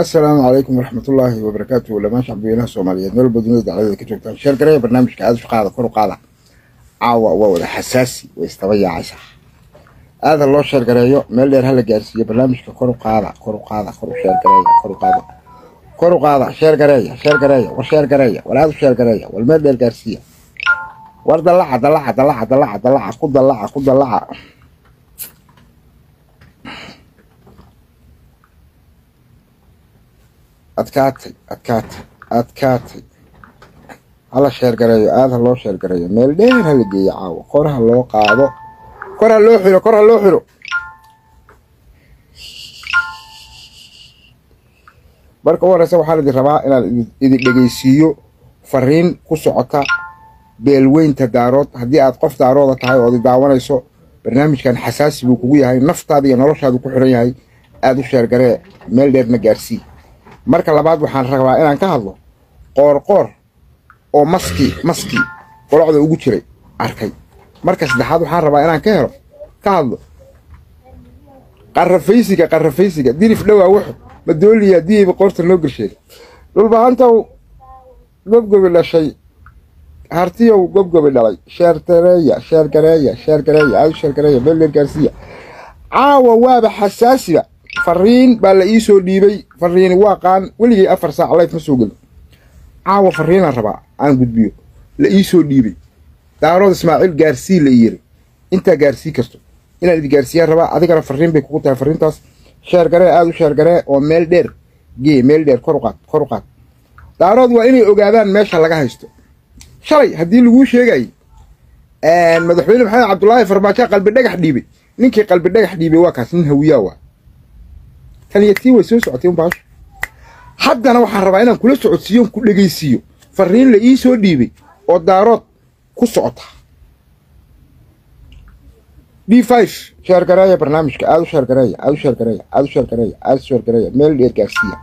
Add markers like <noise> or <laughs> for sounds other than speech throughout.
assalaamu calaykum waraxmatullaahi wabarakaatuhu dhamaan shacbiyanaha soomaaliyeed meel badunida dacladeda ka joogtaan. Sheergareya barnaamijka aada qaada kor u qaada. Caawa waa wada xasaasi way istaba yaacaysaa. Aada loo sheergareeyo meel dheer hala gaarsiiyo barnaamijka kor u qaada kor u qaada kor u sheergareeya kor u qaada. Kor u qaada sheergareeya sheergareeya war sheergareeya war aada u sheergareeya war meel dheer gaarsiiya war dallaca dallaca dallaca dallaca dallaca ku dallaca ku dallaca adkaatay adkaatay adkaatay. Hala sheergareeyo aada ha loo sheergareeyo. Meel dheer hala geeyo caawa. Kor ha loo qaado. Kor ha loo xiro kor ha loo xiro. Marka u horeysa waxaan idin rabaa inaan idin dhegeysiiyo fariin ku socota beelweynta daarood. Haddii aad qof daarooda tahay oo ad daawanayso barnaamijkan xasaasi buu kugu yahay. Naftaada iyo noloshaadu ku xiran yahay. Aada u sheergaree. Meel dheerna gaarsii marka labaad waxaan rabaa inaan ka hadlo qoorqoor oo maskii maskii qolocda ugu jiray arkay. Marka saddexaad waxaan rabaa inaan ka helo ka hadlo. Qarrafaysiga qarrafaysiga dirif dhowaa wuxu madooliya diyeyba qoorta noo gersheega dhulbahantow gobgobi dhashay hartiyow gobgobi dhalay. Sheertareeya sheergareeya sheergareeya aadu sheergareeya meeldheer gaarsiiya. Caawa waaba xasaasiba fariin baa la ii soo dhiibay. Fariini waa qaan weligay afar saac layf ma soo gelin caawa fariinaan rabaa aan gudbiyo. La ii soo dhiibay. Daarood ismaaciil gaarsii la yiri. Intaa gaarsii karto. Inaan idi gaarsiiyaan rabaa adigana fariin bay kugu tahay fariintaas. Sheergaree aada u sheergaree oo meel dheer. Gee meel dheer kor u qaad kor u qaad. Daarood waa inay ogaadaan meesha laga haysto. Shalay haddii laguu sheegayay madaxweyne maxamed cabdulaahi farmaajo qalbi dhagax dhiibay. Ninkii qalbi dhagax dhiibay waa kaas nin hawiyaa waa taliyatii way soo socotay un baasho haddana waxaan rabaa inaan kula socodsiiyo ku dhegaysiiyo. Fariin la ii soo dhiibay oo daarood ku socota. D five sheergareeya barnaamijka. Aada u sheergareeya aada u sheergareeya aada u sheergareeya aada u sheergareeya meel dheer gaarsiiya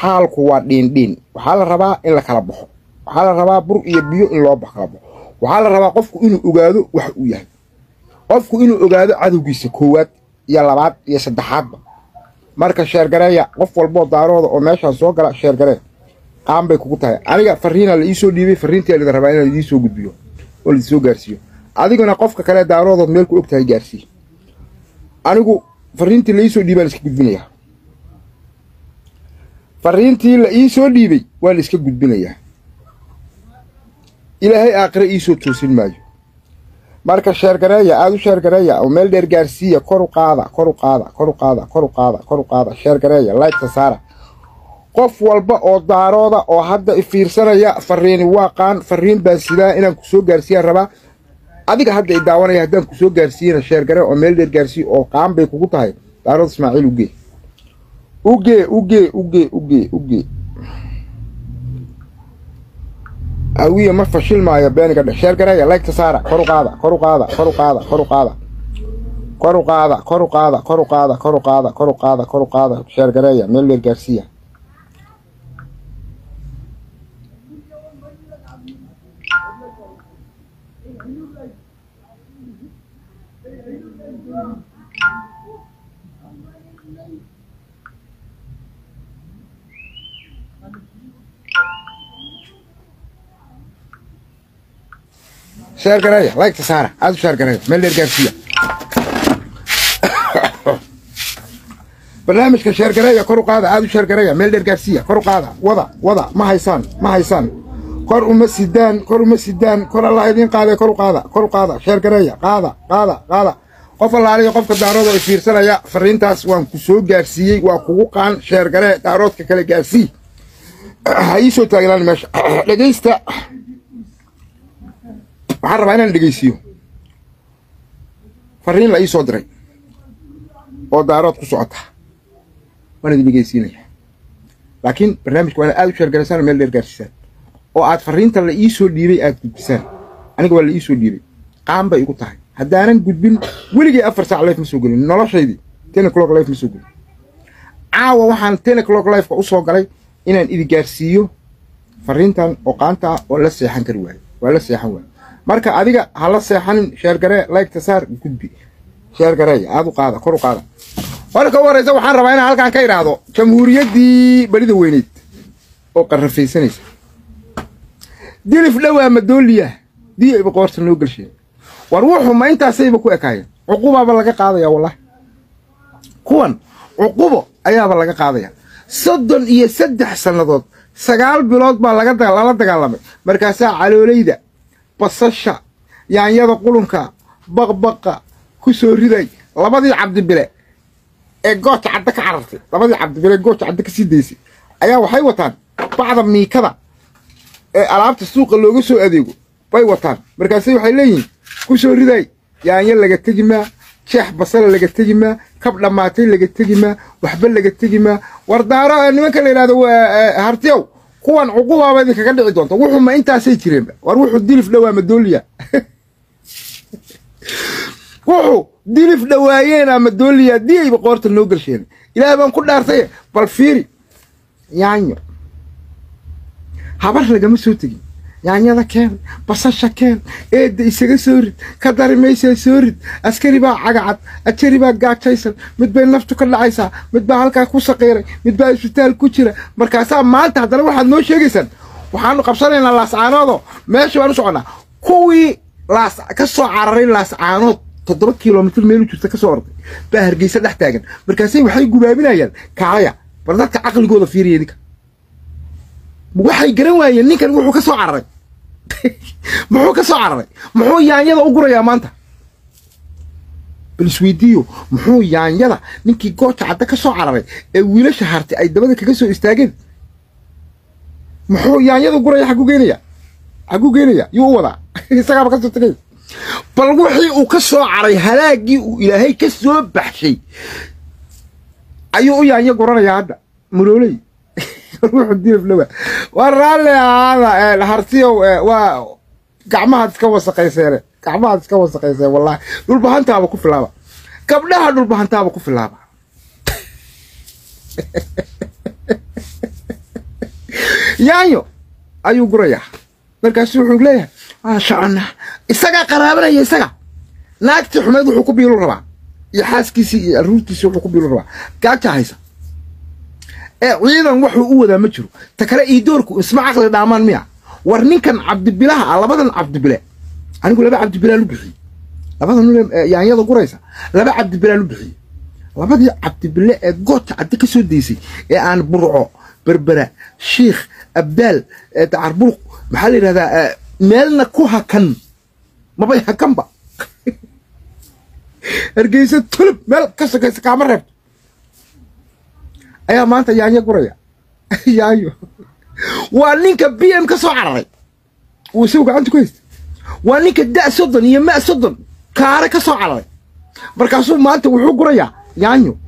xaalku waa dhiindhiin waxaa la rabaa in la kala baxo. Waxaa la rabaa bur iyo biyo in loo kala baxo. Waxaa la rabaa qofku inuu ogaado wax uu yahay. Qofku inuu ogaado cadowgiisa koowaad iyo labaad iyo saddexaadba marka sheergareeya qof walboo daarooda oo meeshaan soo gala sheergaree qaan bay kugu tahay. Aniga fariinaa la iisoo dhiibay fariintii lidin rabaa inaan idiin gudbiyo oo laidinsoo gaarsiiyo. Adiguna qofka kale daaroodood meel ku og tahay gaarsii anigu fariintii la iisoo dhiibaa la iska gudbinayaa fariintii la iisoo dhiibay waa la iska gudbinayaa ilaahay aakhire iisoo toosin maayo marka sheergareeya aada u sheergareeya oo meel dheer gaarsiiya kor u qaada kor u qaada kor u qaada kor u qaada kor u qaada. Sheergareeya laygta saara. Qof walba oo daarooda oo hadda ifiirsanaya fariini waa qaan fariin baan sidaa inaan ku soo gaarsiiyaan rabaa. Adiga hadda i daawanaya haddaan ku soo gaarsiiyana sheergaree oo meel dheer gaarsiiya oo qaan bay kugu tahay. Daarood ismaaciil ugee ugee ugee ugee ugee ugee awiya ma fashilmaayo beeniga dhe sheergareeya laygta saara kor u qaada kor u qaada kor u qaada kor u qaada kor u qaada kor u qaada kor u qaada kor u qaada kor u qaada kor u qaada sheergareeya meel dheer gaarsiiya sheergareeya laygta saara aada u sheergareeya meel dheer gaarsiiya barnaamijka sheergareeya kor u qaada. Aada u sheergareeya meel dheer gaarsiiya kor u qaada. Wada wada. Ma haysaan ma haysaan kor uma sidaan kor uma sidaan kor allah idiin qaadee kor u qaada kor u qaada. Sheergareeya qaada qaada qaada. Qof allaaliya qofka daarood oo fiirsanaya fariintaas waan ku soo gaarsiiyey waa kugu qaan. Sheergaree daaroodka kale gaarsii ha ii soo taagnaan meesha <coughs> waxaan rabaa inaan dhegeysiiyo fariin la ii soo diray oo daarood ku socota. Waan idin dhegeysiinaya laakiin barnaamijka waa aada u sheergaraysaan oo meel dheer gaarsiisaan. Oo aad fariinta la ii soo dhiibay aad gudbisaan. Aniga waa la ii soo dhiibay. Qaan bay igu tahay. Haddaanan gudbin weligay afar saac life ma soo gelin. Noloshaydii ten o'clock life ma soo gelin. Caawa waxaan ten o'clock lifeka u soo galay inaan idi gaarsiiyo fariintan oo qaanta ah oo la seexan kari waayo. Waa la seexan waayo marka adiga ha la seexanin sheergaree laygta saar gudbi. Sheergareeya aada u qaada kor u qaada. Hore ka waraysa waxaan rabaa inaan halkaan ka idhaahdo jamhuuriyaddii berida weyneyd oo qarrafaysanaysa. Dilif dhowaa madooliya dii ayba qoorta noo gelsheen war wuxuu ma intaasayba ku ekaayeen cuqubaaba laga qaadaya wallahi kuwan cuqubo ayaaba laga qaadaya soddon iyo saddex sannadood sagaal bilood baa lala dagaalamay. Markaasaa caloolayda basasha yaanyada qulunka baqbaqa ku soo riday labadii cabdibile ee gooja cadda ka carartay labadii cabdibile ee gooja cadda ka sii daysay ayaa waxay wataan bacda miikada ee alaabta suuqa looga soo adeego. Bay wataan. Markaase waxay leeyihiin ku soo riday yaanyo laga tegi maa jeex basala laga tegi maa kab dhammaatay laga tegi maa waxba laga tegi maa wardaaro nimanka la yidhahdo hartiyow kuwan cuqubaaba idinkaga dhici doonta wuxuu ma intaasay jireenba war wuxuu dilif dhowaa madooliya? <laughs> Wuxuu dilif dhawaayeen ama dooliya diyayba qoorta noo gelsheen ilaah baan ku dhaartay bal fiiri yaanyo. Habar lagama soo tegin yaanyada keen basasha keen eedda isaga soo rid ka dari maysaa soo rid askari baa cagacad ajari baa gaajaysan mid bay naftu ka dhacaysaa mid baa halkaa ku saqiiray mid baa isbitaal ku jira. Markaasaa maanta haddana waxaad noo sheegaysaan waxaanu qabsanaynaa laascaanoodo meesha baan u soconnaa. Kuwii laas ka soo cararay laascaanood toddoba kilomitr meelu jirta ka soo orday. Baa hargeysa dhex taagan. Markaasay waxay gubaabinayaan kacaya bal dadka caqligooda fiiriya idinka waxay garan waayeen ninkan wuxuu ka soo cararay muxuu ka soo cararay muxuu yaanyada u gurayaa maanta? Bal isweydiiyo muxuu yaanyada? Ninkii gooja cadda ka soo cararay ee wiilasha hartay ay dabada kaga soo istaageen? Muxuu yaanyada guraya xagu geenaya? Xagu geenaya? Yuu u wadaa. <laughs> Isagaaba ka soo tegay bal wixii uu ka soo caray halaagii uu ilaahay ka soo baxshay ayuu u yaanyo guranayaa hadda. Murooley ruuxu raalli ahaada hartiyow waa gacmahaad iska wasaqayseene gacmahaad iska wasaqayseen dhulbahantaaba ku filaaba. Gabdhaha dhulbahantaaba ku filaaba. <laughs> Yaanyo ayuu gurayaa. Markaasu wuxuu leeyahay waa soconna isagaa qaraabanaya isaga. Naagtii xumeed wuxuu ku biilu rabaa. Iyo xaaskiisii iyo aruurtiisii wuxuu ku biilu rabaa. Gaaja haysa ee ciidan wuxuu u wadaa ma jiro. Ta kale ii doorku isma caqli dhaamaan miya. War ninkan cabdibilaha ah labadan cabdibile. Anigu laba cabdibilaan u bixiyey. Labadan yaanyada guraysa laba cabdibilaan u bixiyey. Labadii cabdibile ee gooja caddi ka soo daysay ee aan burco berbera shiikh abdaal dacarburuq maxaa la yidhahdaa meelna ku hakan. Mabay hakanba. <laughs> Hargeysa tulub meel ka sokaysa kaama reebto ayaa maanta yaanyo guraya. <laughs> Yaanyo. Waa ninka b m ka soo cararay. Uu isagu gacanta ku haysta waa ninka da soddon iyo ma soddon kaare ka soo cararay. Markaasuu maanta wuxuu gurayaa yaanyo. <laughs>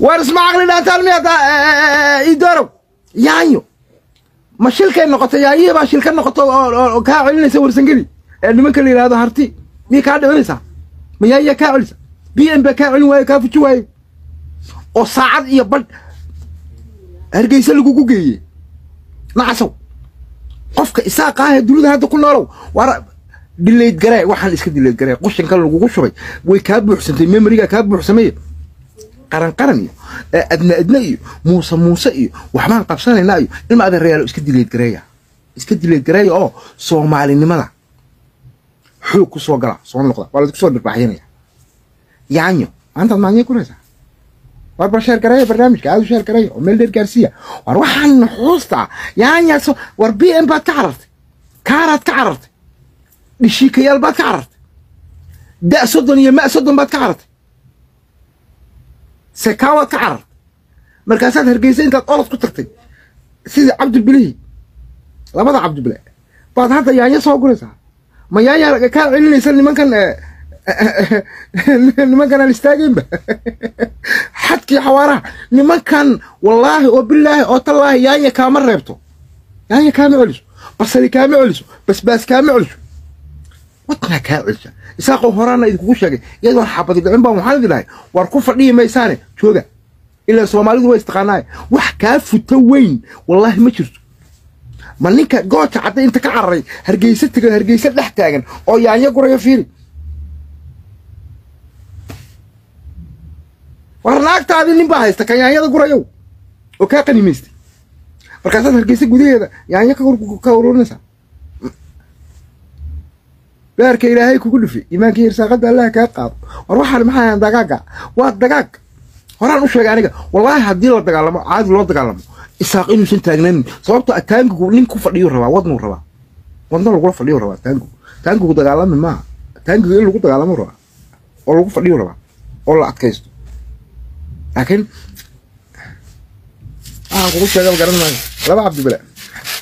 Waar isma caqli dhaantaan miyadaa idoorow. Yaanyo. Ma shilkay noqotay? Yaanyihii baa shil ka noqoto oo kaa celinaysa warsangeli ee nimanka la yidhahdo harti miyay kaa dhicinaysaa ma yaanyaa kaa celisa b m baa kaa celin waaye kaa fuji waaye oo saacad iyo badh hargeysa lagugu geeye nacasow qofka isaaqaahee dunida hadda ku noolow. Waar waxaan iska dilayd garee lagugu shubay. Way kaa buuxsantay memorigaa kaa buuxsamay. Qaran qaran iyo adna adna iyo muuse muuse iyo waxbaan qabsanaynaa iyo ilma adeerayaalo iska gareeya. Iska dilayd gareeya oo soomaalinimada. Xoog ku soo gala soo noqda. Waa la isku soo yaanyo. Maantaad maanyo kuraysaa war bal sheer gareeya barnaamijka? Aad u sheer gareeya oo meel dheer gaarsiiya war waxaan nuxuusta yaanya war b m baad ka carartay? Kaaraad ka carartay? Dhishiikayaal baad ka carartay? Da soddon iyo ma soddon baad ka carartay? Sekaawaad ka carartay? Markaasaad hargeysa intaad orod ku tagtay? Sidii cabdibilihi labada cabdibile baad hadda yaanyo soo guraysaa? Ma yaanya kaa celinaysa nimankan <laughs> nimankan aan istaageynba <laughs> xadkii xawaaraha. Nimankan wallaahi oo bilaahi oo tallaahi yaanya kaama reebto. Yaanya kaama celiso. Basali kaama celiso. Basbaas kaama celiso. Wadnaa kaa celisa isaaqoo horaana idinkugu sheegay. Iyadoon xabadi dhicin baan waxaan idin dhahay war ku fadhiyi maysaane jooga. Ilaa soomaalidu waa istaqaanaaye wax kaa futo weyn. Wallaahi ma jirto. Ma ninka gooja cadda inta ka cararay hargeysa tegan hargeysa dhex taagan oo yaanyo guraya fiiri war naagtaadii nin baa haysta kan yaanyada gurayow oo kaa qanimaystay markaasaad hargeysa gudaheeda yaanyo ka ururinaysaa beerka ilaahay kugu dhufay iimaanka irsaaqada allah kaa qaado. War waxaan maxaa dagaaga? Waa dagaag. Horaan u sheegay aniga wallaahi haddii la dagaalamo caadi loo dagaalamo isaaq inuusan taagnaanin sababto taangigu nin ku fadhiyu rabaa wadnuu rabaa. Wadna lagula fadhiyu rabaa taangigu taangigu dagaalami maaha. Taangigu in lagu dagaalamo rabaa oo lagu fadhiyu rabaa oo la adkaysto laakiin waxaan kugu sheega garan maayo laba cabdibile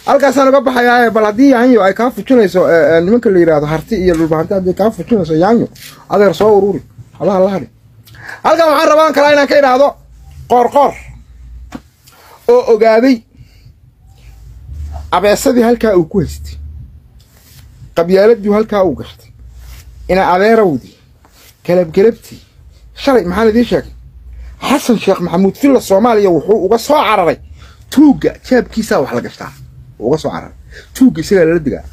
halkaasaan uga baxayaa bal haddii yaanyo ay kaa fujinayso nimanka la yidhaahdo harti iyo dhulbahanti haddii kaa fujinayso yaanyo adeer soo ururi. Halaha la hadhi halkan waxaan rabaan kalaa inaan ka idhaahdo qoorqoor oo ogaaday abeesadii halkaa uu ku haystay. Qabyaaladii halkaa uu gashtay ina adeerawdii galabgalabtii shalay maxaan xasan sheekh maxamuud villa soomaaliya wuxuu uga soo cararay tuugga jaabkiisaa wax la gashtaa uga soo cararay tuugga isagaa lala digaa.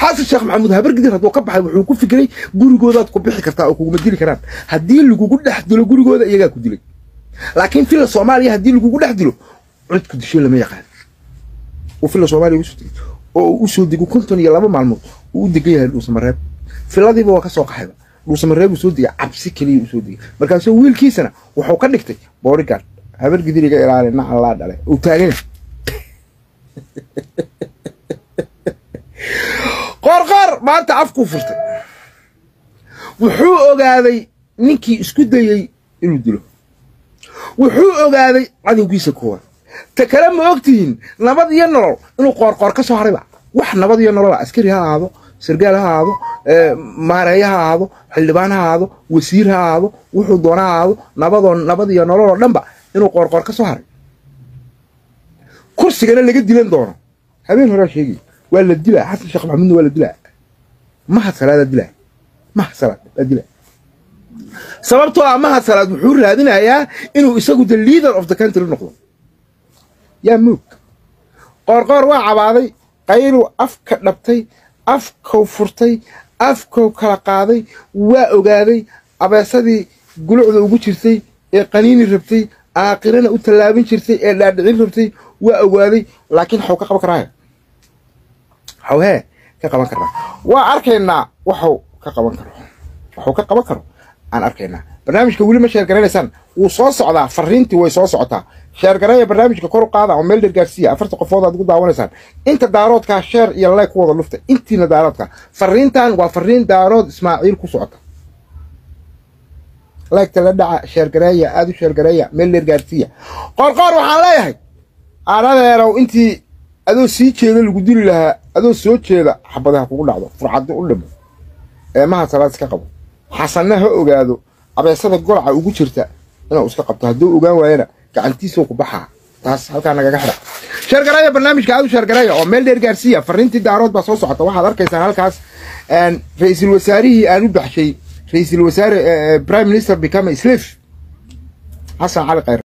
Xasan sheekh maxamuud habargidir hadduu ka baxay wuxuu ku fikiray gurigoodaad ku bixi kartaa oo kuguma dili karaan. Haddii lagugu dhex dilo gurigooda iyagaa ku dilay. Laakiin villa soomaaliya haddii lagugu dhex dilo codku disho lama yaqaan. Uu villa soomaaliya u soo tegay oo uu u soo dego konton iyo laba maalmood uu u degan yahay dhuusamareeb filadiiba waa ka soo qaxayba dhuusamareeb uu soo degay cabsi keliya uu soo degay markaasuu wiilkiisana wuxuu ka dhigtay bodyguard. Habargidir iga ilaali nacan laa dhale uu taaganya qoorqoor maanta afkuu furtay. Wuxuu ogaaday ninkii isku dayey inuu dilo. Wuxuu ogaaday cadowgiisa koowaad ta kale ma ogtihiin nabad iyo nolol. Inuu qoorqoor ka soo harayba. Wax nabad iyo nolol askari ha ahaado sargaal ha ahaado maareeye ha ahaado xildhibaan ha ahaado wasiir ha ahaado wuxuu doona ha ahaado nabadoo nabad iyo nolol oo dhanba inuu qoorqoor ka soo haray. Kursigana laga dilan doono. Habeen horaa sheegay waa la dilaa. Xasan sheekh maxamuudna waa la dilaa. Mahad dilaa? Salaad sababtoo ah mahad salaad wuxuu raadinayaa inuu isagu the leader of the country noqdo. Yaa moog. Qoorqoor waa cabaaday qayluu afka dhabtay afkow furtay afkow kala qaaday waa ogaaday abeesadii gulucda ugu jirtay ee qaniini rabtay aakhirana u tallaabin jirtay ee dhaadhicin rabtay waa ogaaday laakiin xaw ka qaban karaayo xaw hee ka qaban karnaa waa arkaynaa waxuu ka qaban karo. Waxuu ka qaban karo. Aan arkaynaa. Barnaamijka weli ma sheergaranaysaan wuu soo socdaa fariintii way soo socotaa sheergareeya barnaamijka kor u qaada oo meel dheer afarta qofood aad ugu daawanaysaan inta daaroodkaa sheer iyo leeg ku wada lufta intiina daaroodka. Fariintan waa fariin daarood ismaaciil ku socota. Leegta la dhaca sheergareeya aada u sheergareeya meel dheer gaarsiiya qoorqoor waxaan leeyahay aanadeerow intii adoo sii jeeda lagu dili lahaa adoo soo jeeda xabadaha kugu dhacdo furcaddi u dhimo ee mahad salaad iska qabo. Xasanna ha ogaado abeesada golaca ugu jirta inuu iska qabto hadduu ogaan waayana gacantiisuu ku baxaa taas halkaa nagaga xidha. Sheergareeya barnaamijka aad u sheergareeya oo meel dheer gaarsiiya. Fariintii daarood baa soo socota. Waxaad arkaysaan halkaas ra'iisul wasaarihii aan u baxshay. Ra'iisul wasaare prime minister become slave. Xasan cali khayr